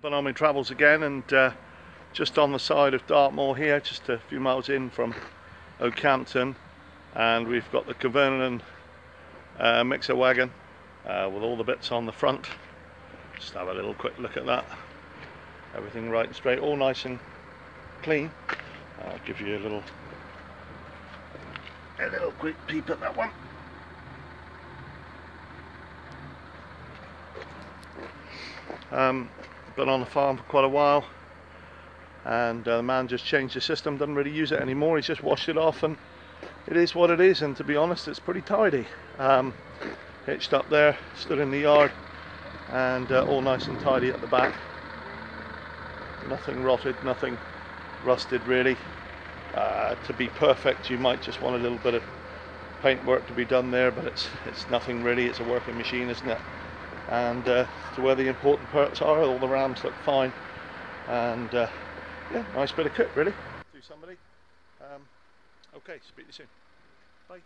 I've been on my travels again and uh, just on the side of Dartmoor here, just a few miles in from Okehampton and we've got the Kverneland uh, mixer wagon uh, with all the bits on the front. Just have a little quick look at that. Everything right and straight, all nice and clean. I'll give you a little a little quick peep at that one. Um, been on the farm for quite a while and uh, the man just changed the system, doesn't really use it anymore, he's just washed it off and it is what it is and to be honest it's pretty tidy. Um, hitched up there, stood in the yard and uh, all nice and tidy at the back. Nothing rotted, nothing rusted really. Uh, to be perfect you might just want a little bit of paint work to be done there but it's it's nothing really, it's a working machine isn't it? And uh, to where the important parts are. All the rams look fine, and uh, yeah, nice bit of kit really. To somebody. Um, okay, speak to you soon. Bye.